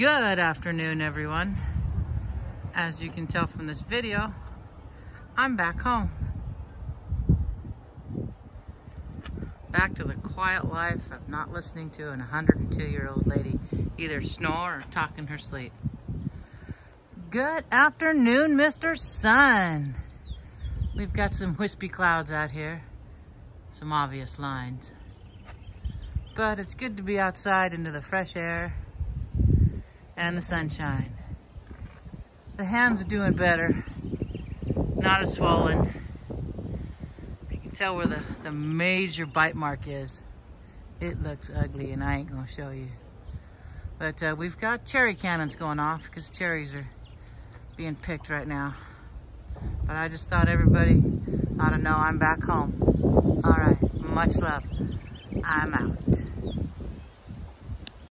Good afternoon, everyone. As you can tell from this video, I'm back home. Back to the quiet life of not listening to an 102-year-old lady either snore or talk in her sleep. Good afternoon, Mr. Sun. We've got some wispy clouds out here, some obvious lines. But it's good to be outside into the fresh air and the sunshine. The hand's doing better, not as swollen. You can tell where the, the major bite mark is. It looks ugly and I ain't gonna show you. But uh, we've got cherry cannons going off because cherries are being picked right now. But I just thought everybody ought to know I'm back home. All right, much love. I'm out.